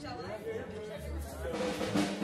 Shall I?